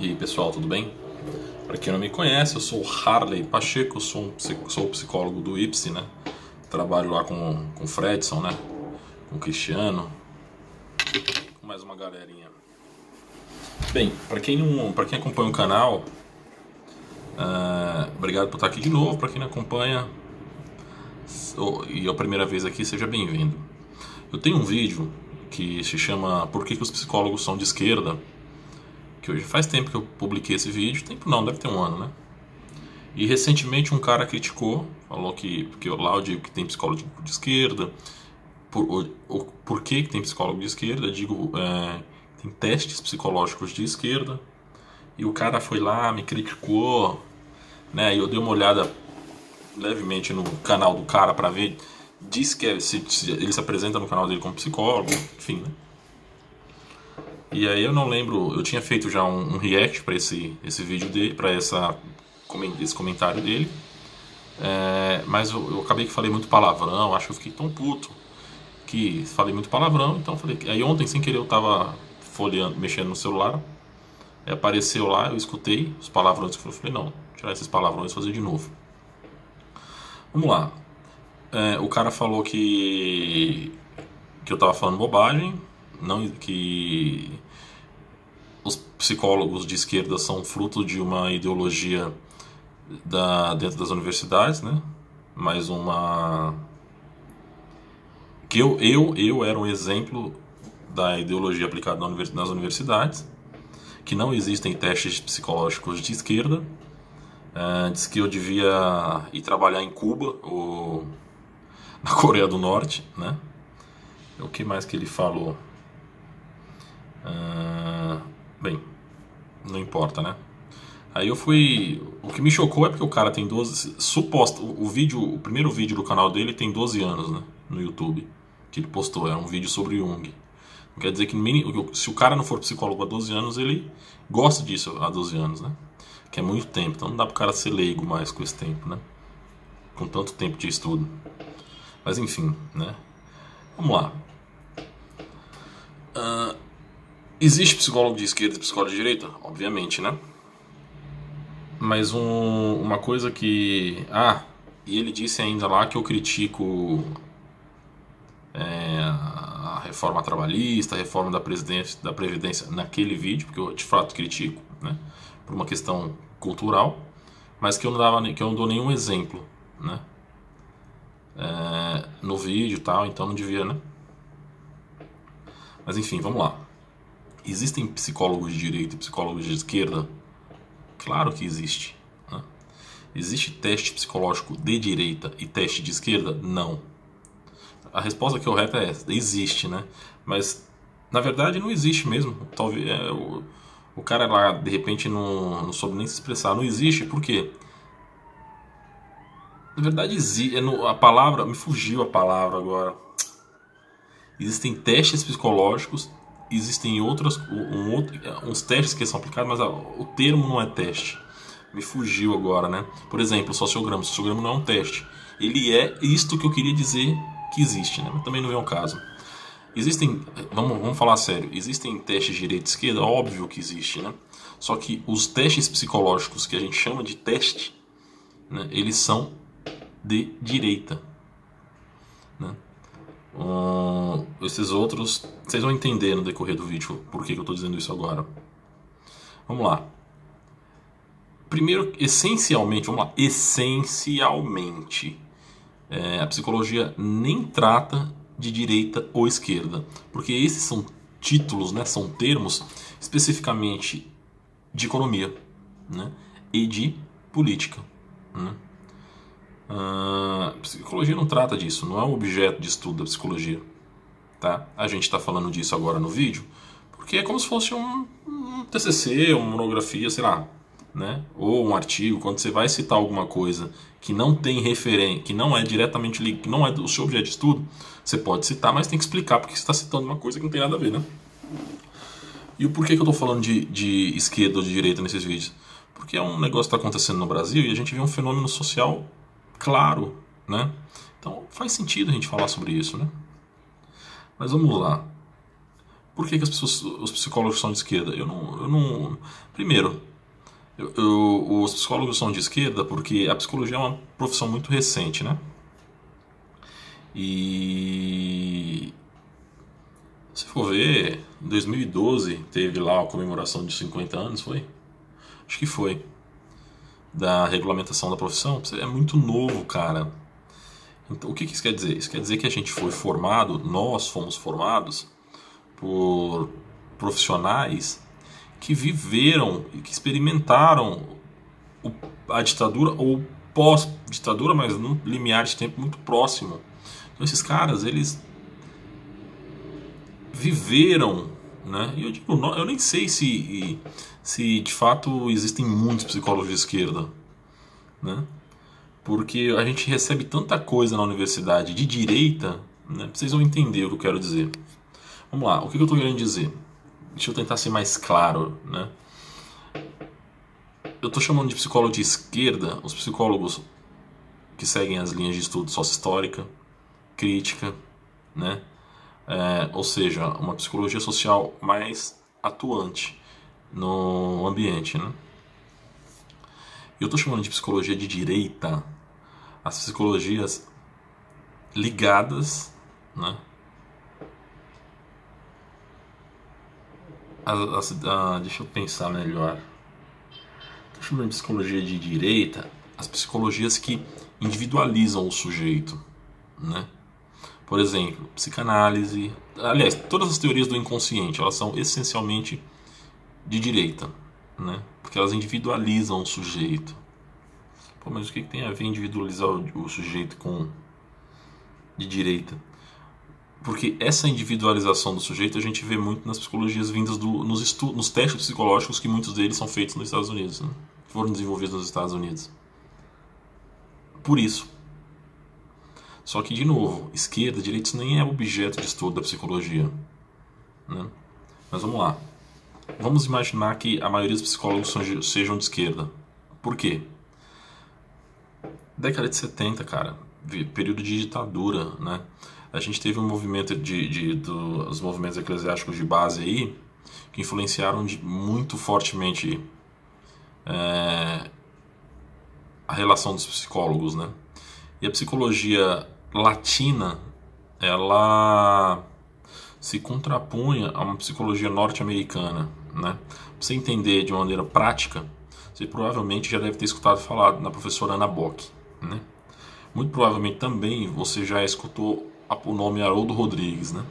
E aí pessoal, tudo bem? Para quem não me conhece, eu sou Harley Pacheco, sou, um, sou psicólogo do IPSI, né? Trabalho lá com, com o Fredson, né? Com o Cristiano, com mais uma galerinha. Bem, para quem quem acompanha o canal, uh, obrigado por estar aqui de novo. Para quem não acompanha e é a primeira vez aqui, seja bem-vindo. Eu tenho um vídeo que se chama Por que, que os psicólogos são de esquerda? Que hoje faz tempo que eu publiquei esse vídeo, tempo não, deve ter um ano, né? E recentemente um cara criticou, falou que porque lá eu digo que tem psicólogo de esquerda, por, o, por que, tem psicólogo de esquerda? Digo, é, tem testes psicológicos de esquerda, e o cara foi lá, me criticou, né? E eu dei uma olhada levemente no canal do cara para ver, diz que é, se, se, ele se apresenta no canal dele como psicólogo, enfim, né? E aí eu não lembro, eu tinha feito já um, um react para esse, esse vídeo dele, para essa esse comentário dele. É, mas eu, eu, acabei que falei muito palavrão, acho que eu fiquei tão puto que falei muito palavrão, então falei. Aí ontem sem querer eu tava folheando, mexendo no celular, apareceu lá, eu escutei os palavrões que eu falei, não, tirar esses palavrões e fazer de novo. Vamos lá. É, o cara falou que que eu tava falando bobagem, não que os psicólogos de esquerda são fruto de uma ideologia da, dentro das universidades, né? Mais uma que eu, eu, eu era um exemplo da ideologia aplicada nas universidades, que não existem testes psicológicos de esquerda. Uh, diz que eu devia ir trabalhar em Cuba ou na Coreia do Norte, né? O que mais que ele falou? Ah, bem, não importa, né? Aí eu fui. O que me chocou é porque o cara tem 12. Suposto. O, vídeo, o primeiro vídeo do canal dele tem 12 anos, né? No YouTube. Que ele postou. É um vídeo sobre Jung. Quer dizer que se o cara não for psicólogo há 12 anos, ele gosta disso há 12 anos, né? Que é muito tempo. Então não dá pro cara ser leigo mais com esse tempo, né? Com tanto tempo de estudo. Mas enfim, né? Vamos lá. Uh, Existe psicólogo de esquerda e psicólogo de direita? Obviamente, né? Mas um, uma coisa que. Ah, e ele disse ainda lá que eu critico é, a reforma trabalhista, a reforma da, da Previdência naquele vídeo, porque eu de fato critico, né? Por uma questão cultural, mas que eu não, dava, que eu não dou nenhum exemplo, né? É, no vídeo e tal, então não devia, né? Mas enfim, vamos lá. Existem psicólogos de direita e psicólogos de esquerda? Claro que existe. Né? Existe teste psicológico de direita e teste de esquerda? Não. A resposta correta é essa: existe, né? Mas na verdade não existe mesmo. Talvez é, o, o cara lá de repente não, não soube nem se expressar. Não existe, por quê? Na verdade, é a palavra, me fugiu a palavra agora. Existem testes psicológicos existem outras, um, outro, uns testes que são aplicados, mas o termo não é teste. Me fugiu agora, né? Por exemplo, sociograma. Sociograma não é um teste. Ele é isto que eu queria dizer que existe, né? Mas também não é o caso. Existem, vamos, vamos falar sério, existem testes de direita e esquerda? Óbvio que existe, né? Só que os testes psicológicos que a gente chama de teste, né, eles são de direita. Uh, esses outros, vocês vão entender no decorrer do vídeo por que eu estou dizendo isso agora. Vamos lá. Primeiro, essencialmente, vamos lá, essencialmente, é, a psicologia nem trata de direita ou esquerda, porque esses são títulos, né, são termos especificamente de economia né, e de política. Né. Uh, psicologia não trata disso, não é um objeto de estudo da psicologia. Tá? A gente está falando disso agora no vídeo, porque é como se fosse um, um TCC, uma monografia, sei lá, né? ou um artigo. Quando você vai citar alguma coisa que não tem referência, que não é diretamente que não é do seu objeto de estudo, você pode citar, mas tem que explicar porque você está citando uma coisa que não tem nada a ver, né? E o porquê que eu estou falando de, de esquerda ou de direita nesses vídeos? Porque é um negócio que está acontecendo no Brasil e a gente vê um fenômeno social claro, né? Então faz sentido a gente falar sobre isso, né? Mas vamos lá. Por que, que as pessoas, os psicólogos são de esquerda? Eu não. Eu não primeiro, eu, eu, os psicólogos são de esquerda porque a psicologia é uma profissão muito recente, né? E se for ver, em 2012 teve lá a comemoração de 50 anos, foi? Acho que foi. Da regulamentação da profissão. É muito novo, cara. Então, o que isso quer dizer? Isso quer dizer que a gente foi formado, nós fomos formados por profissionais que viveram e que experimentaram a ditadura ou pós-ditadura, mas num limiar de tempo muito próximo. Então esses caras, eles viveram, né? E eu digo, eu nem sei se se de fato existem muitos psicólogos de esquerda, né? Porque a gente recebe tanta coisa na universidade de direita, né? Vocês vão entender o que eu quero dizer. Vamos lá, o que eu estou querendo dizer? Deixa eu tentar ser mais claro, né? Eu estou chamando de psicólogo de esquerda os psicólogos que seguem as linhas de estudo sócio-histórica, crítica, né? É, ou seja, uma psicologia social mais atuante no ambiente, né? Eu estou chamando de psicologia de direita as psicologias ligadas, né? A, a, a, deixa eu pensar melhor. Estou chamando de psicologia de direita as psicologias que individualizam o sujeito, né? Por exemplo, psicanálise. Aliás, todas as teorias do inconsciente elas são essencialmente de direita, né? Porque elas individualizam o sujeito. Pô, mas o que, tem a ver individualizar o, o sujeito com de direita? Porque essa individualização do sujeito a gente vê muito nas psicologias vindas do, nos, estudos, nos testes psicológicos que muitos deles são feitos nos Estados Unidos, né? foram desenvolvidos nos Estados Unidos. Por isso, só que, de novo, esquerda, direita, isso nem é objeto de estudo da psicologia. Né? Mas vamos lá. Vamos imaginar que a maioria dos psicólogos sejam de esquerda. Por quê? Década de 70, cara, período de ditadura, né? A gente teve um movimento de, de dos movimentos eclesiásticos de base aí que influenciaram de, muito fortemente é, a relação dos psicólogos, né? E a psicologia latina ela se contrapunha a uma psicologia norte-americana, né? Pra você entender de uma maneira prática, você provavelmente já deve ter escutado falar na professora Ana Bock, né? Muito provavelmente também você já escutou o nome Haroldo Rodrigues, né?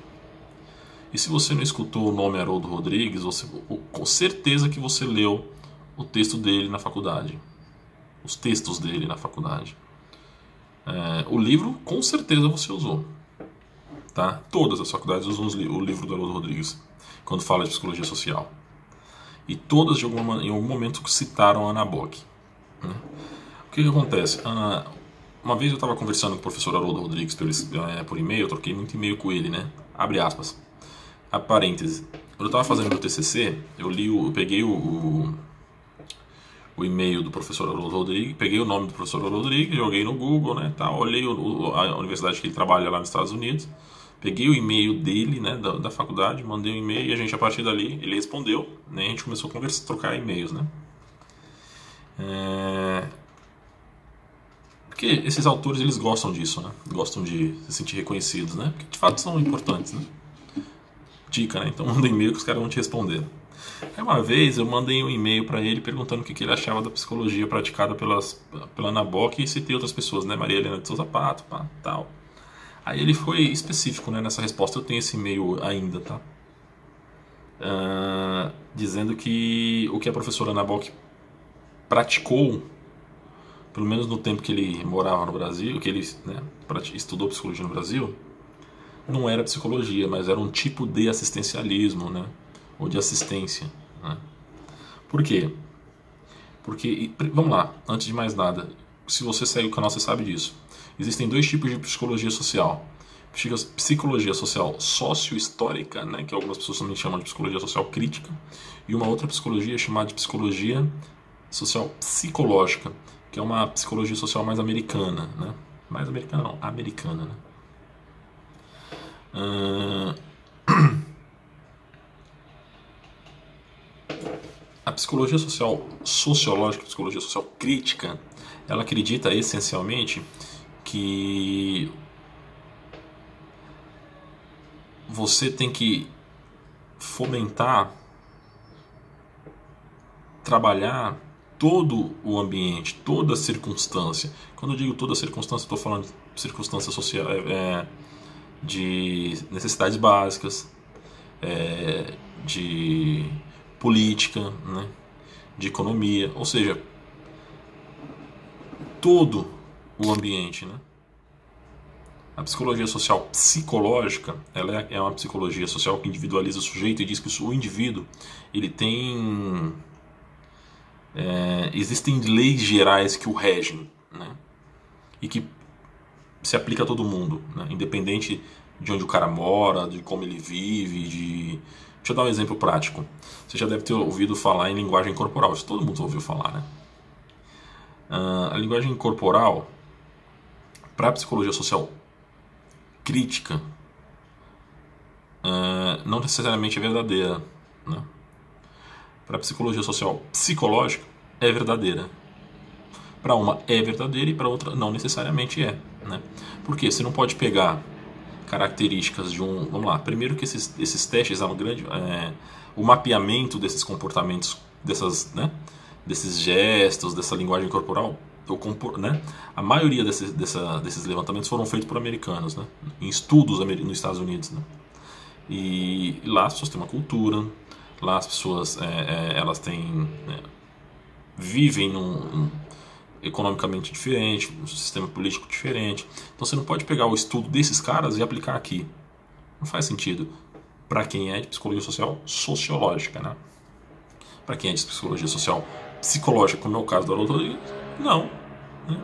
E se você não escutou o nome Haroldo Rodrigues, você, com certeza que você leu o texto dele na faculdade, os textos dele na faculdade. É, o livro, com certeza, você usou. Tá? Todas as faculdades usam o livro do Haroldo Rodrigues quando fala de psicologia social. E todas, alguma, em algum momento, citaram a Ana. Né? O que, que acontece? Uma vez eu estava conversando com o professor Haroldo Rodrigues por, é, por e-mail, eu troquei muito e-mail com ele, né? Abre aspas. A parêntese. Quando eu estava fazendo meu TCC, eu li o, eu peguei o, o o e-mail do professor Haroldo Rodrigues, peguei o nome do professor Haroldo Rodrigues, joguei no Google, né, tá, olhei o, a universidade que ele trabalha lá nos Estados Unidos, peguei o e-mail dele, né, da, da faculdade, mandei um e-mail e a gente a partir dali ele respondeu, né, a gente começou a conversar, trocar e-mails, né. É... Porque esses autores eles gostam disso, né, gostam de se sentir reconhecidos, né, porque de fato são importantes, né. Dica, né, então manda e-mail que os caras vão te responder. Aí uma vez eu mandei um e-mail para ele perguntando o que, que, ele achava da psicologia praticada pelas, pela Ana Bock e citei outras pessoas, né? Maria Helena de Souza Pato, pá, tal. Aí ele foi específico né, nessa resposta, eu tenho esse e-mail ainda, tá? Uh, dizendo que o que a professora Ana Bock praticou, pelo menos no tempo que ele morava no Brasil, que ele né, estudou psicologia no Brasil, não era psicologia, mas era um tipo de assistencialismo, né? ou de assistência. Né? Por quê? Porque, vamos lá, antes de mais nada, se você segue o canal, você sabe disso. Existem dois tipos de psicologia social. Psicologia social sócio-histórica, né, que algumas pessoas também chamam de psicologia social crítica, e uma outra psicologia chamada de psicologia social psicológica, que é uma psicologia social mais americana, né? Mais americana não, americana, né? Uh... a psicologia social sociológica, psicologia social crítica, ela acredita essencialmente que você tem que fomentar, trabalhar todo o ambiente, toda circunstância. Quando eu digo toda circunstância, estou falando de circunstâncias sociais, é, é, de necessidades básicas, é, de política, né, de economia, ou seja, todo o ambiente, né? A psicologia social psicológica, ela é, é uma psicologia social que individualiza o sujeito e diz que o indivíduo ele tem é, existem leis gerais que o regem, né? E que se aplica a todo mundo, né? independente de onde o cara mora, de como ele vive, de Deixa eu dar um exemplo prático. Você já deve ter ouvido falar em linguagem corporal. Isso todo mundo ouviu falar, né? Uh, a linguagem corporal, para a psicologia social crítica uh, não necessariamente é verdadeira. Né? Para a psicologia social psicológica, é verdadeira. Para uma é verdadeira e para outra não necessariamente é. Né? Porque você não pode pegar características de um. Vamos lá, primeiro que esses, esses testes eram grande. É, o mapeamento desses comportamentos, dessas, né, desses gestos, dessa linguagem corporal né? A maioria desses, dessa, desses levantamentos foram feitos por americanos, né? em estudos nos Estados Unidos. Né? E lá as pessoas têm uma cultura, lá as pessoas é, é, elas têm né, vivem num, num, economicamente diferente, um sistema político diferente. Então você não pode pegar o estudo desses caras e aplicar aqui. Não faz sentido para quem é de psicologia social sociológica, né? Para quem é de psicologia social psicológica, como é o caso do Haroldo não. Né?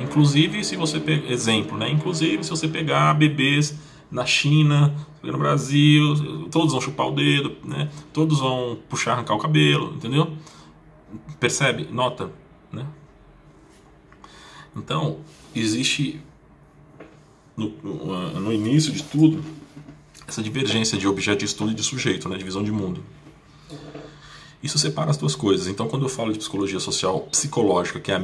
Inclusive, se você pegar, exemplo, né? Inclusive, se você pegar bebês na China, no Brasil, todos vão chupar o dedo, né? Todos vão puxar, arrancar o cabelo, entendeu? Percebe? Nota, né? Então, existe no, no início de tudo essa divergência de objeto de estudo e de sujeito, né? Divisão de mundo. Isso separa as duas coisas. Então, quando eu falo de psicologia social psicológica, que é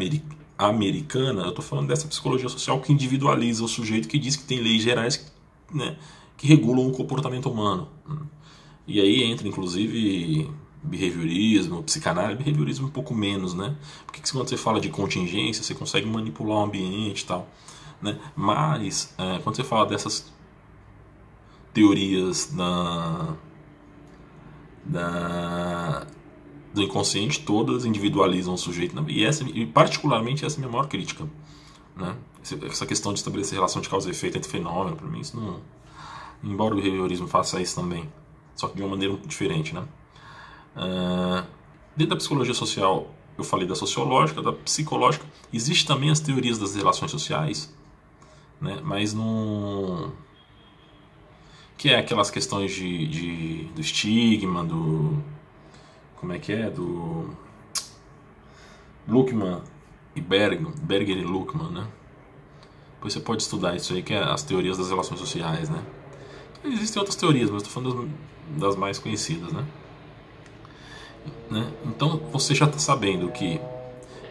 americana, eu estou falando dessa psicologia social que individualiza o sujeito, que diz que tem leis gerais né, que regulam o comportamento humano. E aí entra, inclusive, behaviorismo, psicanálise, behaviorismo um pouco menos, né? Porque quando você fala de contingência, você consegue manipular o ambiente e tal. Né? Mas, é, quando você fala dessas teorias da, da do inconsciente todas individualizam o sujeito né? e essa e particularmente essa é a minha maior crítica né? Essa questão de estabelecer relação de causa e efeito entre fenômeno para mim isso não embora o behaviorismo faça isso também só que de uma maneira diferente né? Uh, dentro da psicologia social eu falei da sociológica da psicológica existe também as teorias das relações sociais né? Mas não que é aquelas questões de, de do estigma do como é que é? Do Luckman e Berg, Berger e Luckman, né? Depois você pode estudar isso aí, que é as teorias das relações sociais, né? Existem outras teorias, mas estou falando das, das, mais conhecidas, né? né? Então você já está sabendo que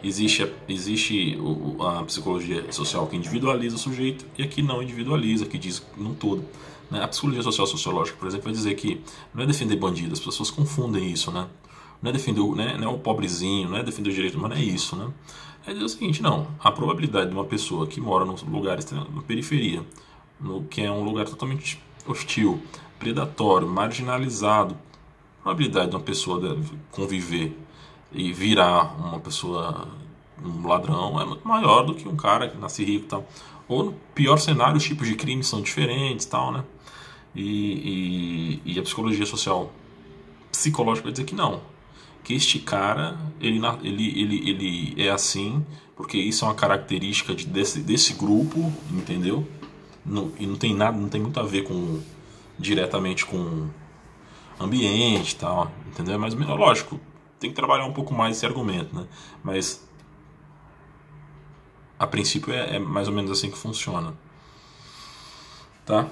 existe, existe a psicologia social que individualiza o sujeito e a que não individualiza, que diz num todo. Né? A psicologia social sociológica, por exemplo, vai dizer que não é defender bandidos, as pessoas confundem isso, né? Não é defender né, não é o pobrezinho, não é defender o direito humano, é isso, né? É dizer o seguinte, não, a probabilidade de uma pessoa que mora num lugar na periferia, no, que é um lugar totalmente hostil, predatório, marginalizado, a probabilidade de uma pessoa conviver e virar uma pessoa um ladrão é muito maior do que um cara que nasce rico e tal. Ou no pior cenário, os tipos de crimes são diferentes tal, né? E, e, e a psicologia social psicológica vai dizer que não que este cara ele, ele, ele, ele é assim porque isso é uma característica de, desse, desse grupo, entendeu? Não, e não tem nada, não tem muito a ver com diretamente com ambiente e tal, entendeu? Mas lógico, tem que trabalhar um pouco mais esse argumento, né? Mas a princípio é, é mais ou menos assim que funciona, tá?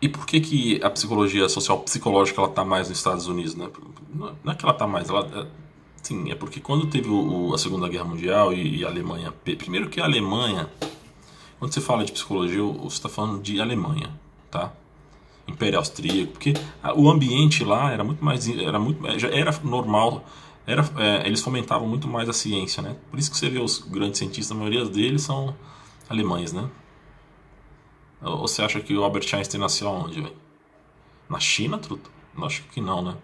E por que, que a psicologia social psicológica ela está mais nos Estados Unidos, né? Não é que ela está mais, ela, é, sim, é porque quando teve o, a Segunda Guerra Mundial e, e, a Alemanha, primeiro que a Alemanha, quando você fala de psicologia, você está falando de Alemanha, tá? Império Austríaco, porque o ambiente lá era muito mais, era muito, já era normal, era, é, eles fomentavam muito mais a ciência, né? Por isso que você vê os grandes cientistas, a maioria deles são alemães, né? Ou você acha que o Albert Einstein nasceu aonde, velho? Na China, truto? Eu acho que não, né?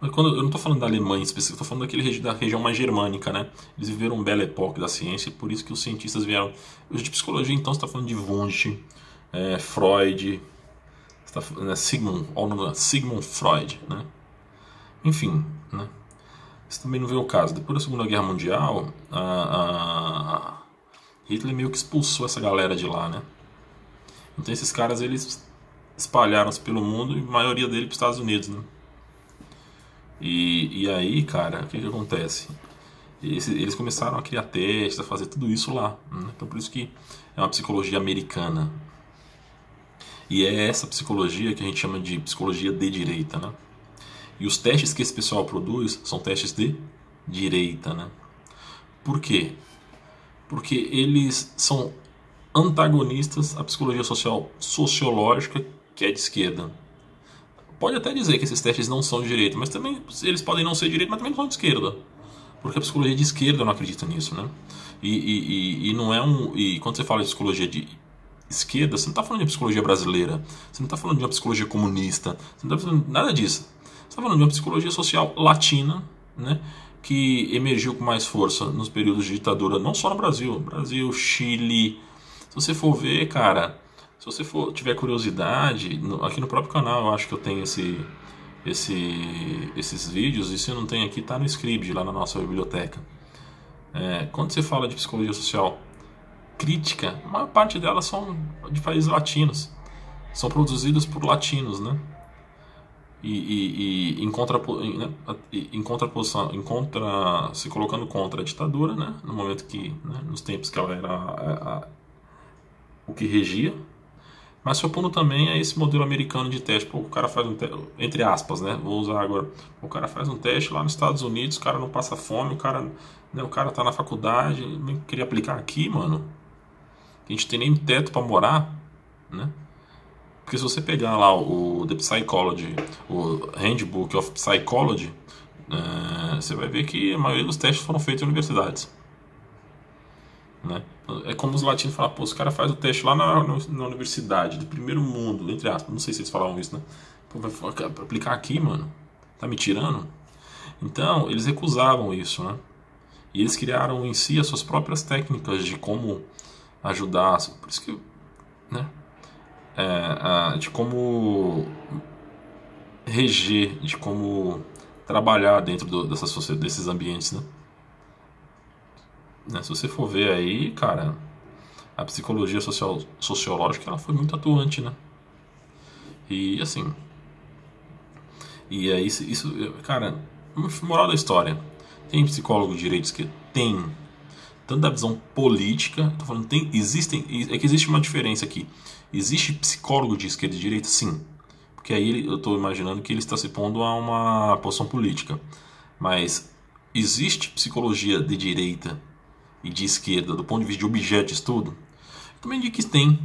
Mas quando, eu não estou falando da Alemanha em específico, estou falando daquele, da região mais germânica, né? Eles viveram um belo época da ciência, por isso que os cientistas vieram. De psicologia, então, você está falando de Wundt, é, Freud, tá, né, Sigmund, Sigmund Freud, né? Enfim, né? Isso também não veio o caso. Depois da Segunda Guerra Mundial, a, a Hitler meio que expulsou essa galera de lá, né? Então esses caras eles espalharam-se pelo mundo e a maioria deles para os Estados Unidos, né? E, e aí, cara, o que, que acontece? Eles, eles, começaram a criar testes, a fazer tudo isso lá. Né? Então por isso que é uma psicologia americana. E é essa psicologia que a gente chama de psicologia de direita, né? E os testes que esse pessoal produz são testes de direita, né? Por quê? Porque eles são antagonistas à psicologia social sociológica que é de esquerda. Pode até dizer que esses testes não são de direita, mas também eles podem não ser de direita, mas também não são de esquerda. Porque a psicologia de esquerda não acredita nisso, né? E, e, e, não é um. E quando você fala de psicologia de esquerda, você não está falando de psicologia brasileira, você não está falando de uma psicologia comunista, você não está falando nada disso. Você está falando de uma psicologia social latina, né? Que emergiu com mais força nos períodos de ditadura, não só no Brasil, Brasil, Chile, se você for ver, cara, se você for tiver curiosidade, no, aqui no próprio canal eu acho que eu tenho esse, esse, esses vídeos, e se não tenho aqui, tá no script lá na nossa biblioteca. É, quando você fala de psicologia social crítica, a maior parte delas são de países latinos, são produzidas por latinos, né? E, e, e em, contra, né? em contraposição, em contra, se colocando contra a ditadura, né? No momento que, né? nos tempos que ela era a, o que regia, mas se opondo também a esse modelo americano de teste. Pô, o cara faz um teste, entre aspas, né? Vou usar agora. O cara faz um teste lá nos Estados Unidos, o cara não passa fome, o cara, né, o cara tá na faculdade, queria aplicar aqui, mano. A gente tem nem teto para morar, né? Porque se você pegar lá o The Psychology, o Handbook of Psychology, é, você vai ver que a maioria dos testes foram feitos em universidades. Né? É como os latinos falam, pô, os cara faz o teste lá na, na, universidade, do primeiro mundo, entre aspas, não sei se eles falavam isso, né? Pô, vai aplicar aqui, mano? Tá me tirando? Então, eles recusavam isso, né? E eles criaram em si as suas próprias técnicas de como ajudar, por isso que, né? É, de como reger, de como trabalhar dentro do, dessas, desses ambientes, né? Né? Se você for ver aí, cara, a psicologia social, sociológica ela foi muito atuante, né? E assim. E é isso, isso cara, moral da história. Tem psicólogo de direitos que tem tanto da visão política, tô falando, tem, existem, é que existe uma diferença aqui. Existe psicólogo de esquerda e direita? Sim. Porque aí eu estou imaginando que ele está se pondo a uma posição política. Mas existe psicologia de direita e de esquerda, do ponto de vista de objeto de estudo, também digo que tem.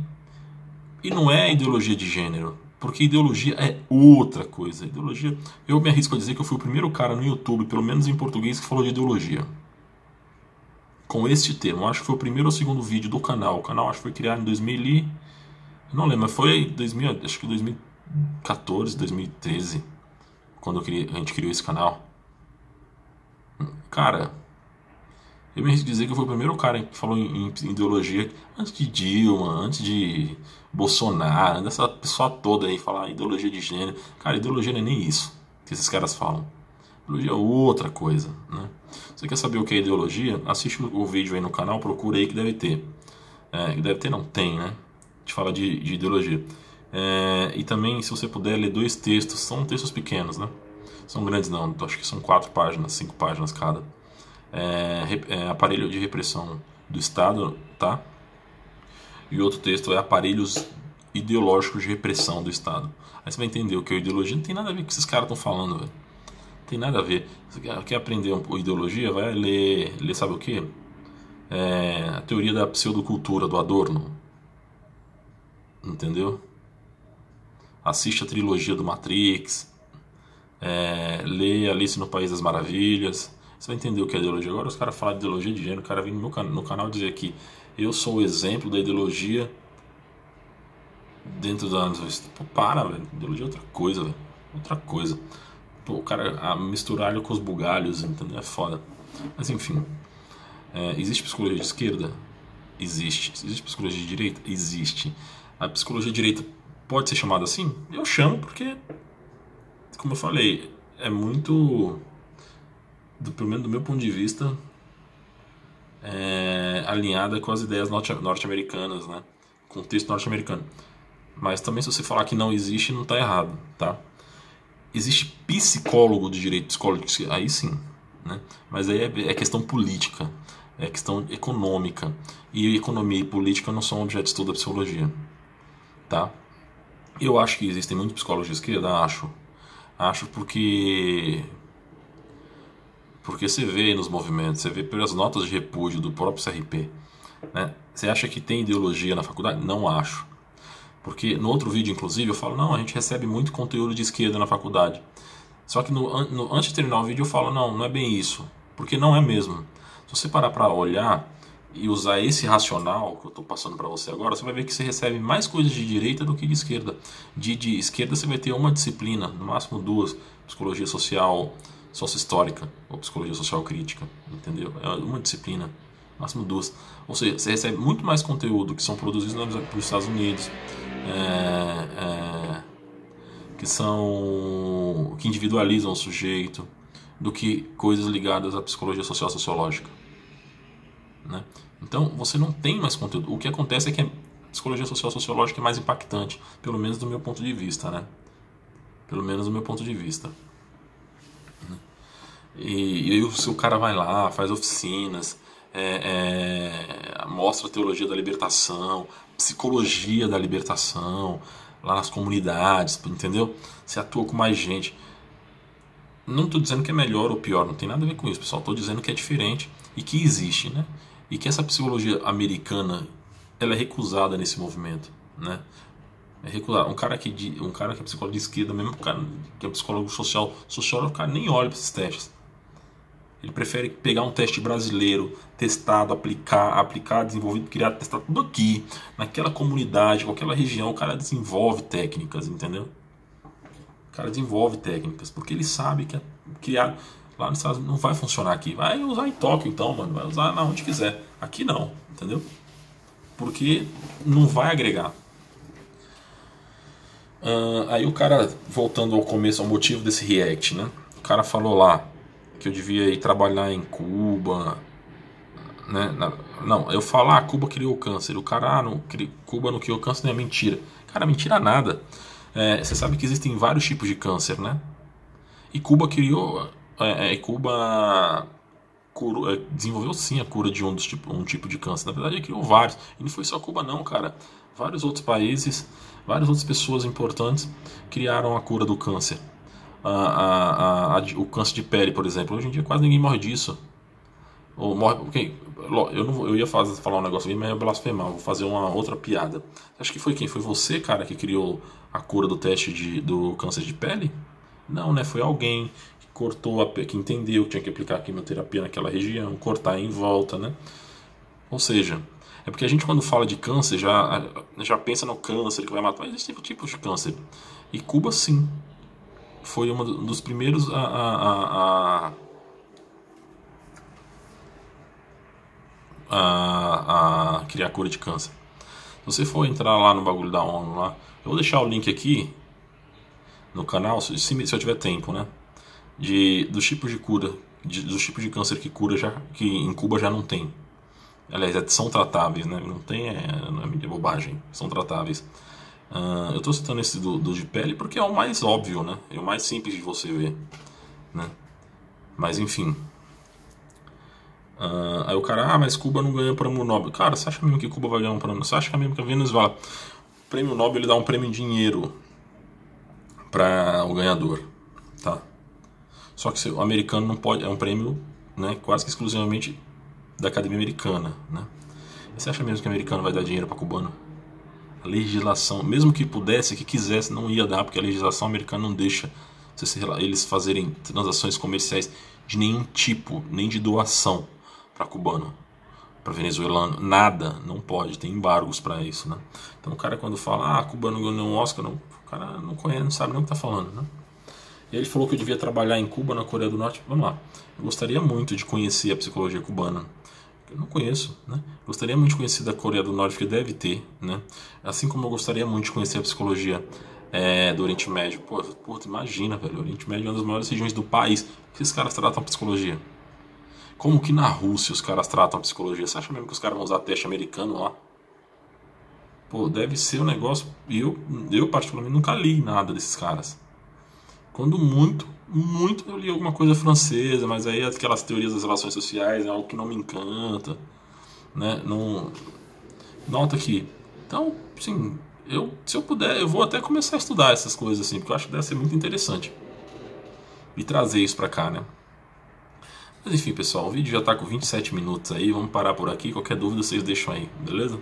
E não é ideologia de gênero, porque ideologia é outra coisa. Ideologia, eu me arrisco a dizer que eu fui o primeiro cara no YouTube, pelo menos em português, que falou de ideologia. Com este termo, acho que foi o primeiro ou segundo vídeo do canal. O canal acho que foi criado em 2000 e... não lembro, mas foi 2000, acho que 2014, 2013, quando criei, a gente criou esse canal. Cara, eu me dizer que eu fui o primeiro cara que falou em, em ideologia antes de Dilma, antes de Bolsonaro, dessa pessoa toda aí falar ideologia de gênero. Cara, ideologia não é nem isso que esses caras falam. Ideologia é outra coisa, né? Você quer saber o que é ideologia? Assiste o vídeo aí no canal, procura aí que deve ter. É, deve ter, não, tem, né? Te fala de, de ideologia. É, e também, se você puder, ler dois textos. São textos pequenos, né? São grandes não, acho que são quatro páginas, cinco páginas cada é, é, aparelho de repressão do Estado, tá? E outro texto é aparelhos ideológicos de repressão do Estado. Aí você vai entender o que é ideologia. Não tem nada a ver com o que esses caras estão falando, velho. Tem nada a ver. Você quer aprender um, ideologia? Vai ler, ler sabe o que? É, a teoria da pseudocultura do Adorno. Entendeu? Assiste a trilogia do Matrix. É, lê Alice no País das Maravilhas. Você vai entender o que é ideologia. Agora os caras falam de ideologia de gênero. O cara vem no, meu, no canal dizer que eu sou o exemplo da ideologia dentro da. Pô, para, velho. Ideologia é outra coisa, velho. Outra coisa. Pô, o cara a misturar com os bugalhos, entendeu? É foda. Mas enfim. É, existe psicologia de esquerda? Existe. Existe psicologia de direita? Existe. A psicologia de direita pode ser chamada assim? Eu chamo porque, como eu falei, é muito. Do, pelo menos do meu ponto de vista, é, alinhada com as ideias norte-americanas, né? Contexto norte-americano. Mas também se você falar que não existe, não está errado, tá? Existe psicólogo de direito, psicólogo, aí sim, né? Mas aí é, é questão política, é questão econômica. E economia e política não são objetos de estudo da psicologia, tá? Eu acho que existem muitos psicólogos de esquerda, acho. Acho porque porque você vê nos movimentos, você vê pelas notas de repúdio do próprio CRP. Né? Você acha que tem ideologia na faculdade? Não acho. Porque no outro vídeo, inclusive, eu falo, não, a gente recebe muito conteúdo de esquerda na faculdade. Só que no, no, antes de terminar o vídeo eu falo, não, não é bem isso. Porque não é mesmo. Se você parar para olhar e usar esse racional que eu estou passando para você agora, você vai ver que você recebe mais coisas de direita do que de esquerda. De, de esquerda você vai ter uma disciplina, no máximo duas, psicologia social, sócio-histórica ou psicologia social crítica, entendeu? É uma disciplina, máximo duas. Ou seja, você recebe muito mais conteúdo que são produzidos nos Estados Unidos, é, é, que são que individualizam o sujeito, do que coisas ligadas à psicologia social sociológica. Né? Então você não tem mais conteúdo. O que acontece é que a psicologia social sociológica é mais impactante, pelo menos do meu ponto de vista, né? Pelo menos do meu ponto de vista. E, e aí o seu cara vai lá, faz oficinas, é, é, mostra a teologia da libertação, psicologia da libertação, lá nas comunidades, entendeu? Você atua com mais gente. Não estou dizendo que é melhor ou pior, não tem nada a ver com isso, pessoal. Estou dizendo que é diferente e que existe, né? E que essa psicologia americana ela é recusada nesse movimento, né? É recusada. Um cara que um cara que é psicólogo de esquerda, mesmo cara que é psicólogo social, sociólogo, o cara nem olha para esses testes. Ele prefere pegar um teste brasileiro, testado, aplicar, aplicar, desenvolvido, criar, testar tudo aqui, naquela comunidade, naquela região. O cara desenvolve técnicas, entendeu? O cara desenvolve técnicas, porque ele sabe que criar lá nos Estados Unidos não vai funcionar aqui. Vai usar em Tóquio então, mano, vai usar na onde quiser. Aqui não, entendeu? Porque não vai agregar. Uh, aí o cara, voltando ao começo, ao motivo desse react, né? O cara falou lá, que eu devia ir trabalhar em Cuba. Né? Não, eu falo, ah, Cuba criou câncer. O cara, ah, não, Cuba não criou câncer, não é mentira. Cara, mentira nada. É, você sabe que existem vários tipos de câncer, né? E Cuba criou. É, é, Cuba curou, é, desenvolveu sim a cura de um, dos tipo, um tipo de câncer. Na verdade, criou vários. E não foi só Cuba, não, cara. Vários outros países, várias outras pessoas importantes criaram a cura do câncer a, a, a, o câncer de pele, por exemplo. Hoje em dia quase ninguém morre disso. Ou morre. Okay, eu, não, eu ia fazer, falar um negócio aqui, mas eu blasfemar. Vou fazer uma outra piada. Acho que foi quem? Foi você, cara, que criou a cura do teste de, do câncer de pele? Não, né? Foi alguém que cortou, a, que entendeu que tinha que aplicar quimioterapia naquela região, cortar em volta, né? Ou seja, é porque a gente quando fala de câncer já, já pensa no câncer que vai matar. Mas existem tipos de câncer. E Cuba sim foi um dos primeiros a, a, a, a, criar cura de câncer. Se você for entrar lá no bagulho da ONU lá, eu vou deixar o link aqui no canal, se, se eu tiver tempo, né? De, dos tipos de cura, de, dos tipos de câncer que cura já, que em Cuba já não tem. Aliás, é, são tratáveis, né? Não tem, é, é bobagem, são tratáveis. Uh, eu estou citando esse do, do, de pele porque é o mais óbvio, né? É o mais simples de você ver, né? Mas enfim. Uh, aí o cara, ah, mas Cuba não ganhou prêmio Nobel. Cara, você acha mesmo que Cuba vai ganhar um prêmio? Você acha mesmo que a Venezuela. prêmio Nobel ele dá um prêmio em dinheiro para o ganhador, tá? Só que o americano não pode, é um prêmio, né, quase que exclusivamente da Academia Americana, né? Você acha mesmo que o americano vai dar dinheiro para cubano? Legislação, mesmo que pudesse, que quisesse, não ia dar, porque a legislação americana não deixa eles fazerem transações comerciais de nenhum tipo, nem de doação para cubano, para venezuelano, nada, não pode, tem embargos para isso, né? Então o cara quando fala, ah, cubano ganhou um Oscar, não, o cara não conhece, não sabe nem o que está falando, né? E ele falou que eu devia trabalhar em Cuba, na Coreia do Norte. Vamos lá. Eu gostaria muito de conhecer a psicologia cubana. Eu não conheço, né? Gostaria muito de conhecer da Coreia do Norte, que deve ter, né? Assim como eu gostaria muito de conhecer a psicologia é, do Oriente Médio. Pô, pô, imagina, velho. O Oriente Médio é uma das maiores regiões do país. Que esses caras tratam a psicologia? Como que na Rússia os caras tratam a psicologia? Você acha mesmo que os caras vão usar teste americano lá? Pô, deve ser um negócio. Eu, eu particularmente, nunca li nada desses caras. Quando muito, muito eu li alguma coisa francesa, mas aí aquelas teorias das relações sociais é algo que não me encanta, né? Não nota aqui. Então, sim, eu se eu puder, eu vou até começar a estudar essas coisas assim, porque eu acho que deve ser muito interessante. E trazer isso para cá, né? Mas enfim, pessoal, o vídeo já tá com 27 minutos aí, vamos parar por aqui. Qualquer dúvida vocês deixam aí, beleza?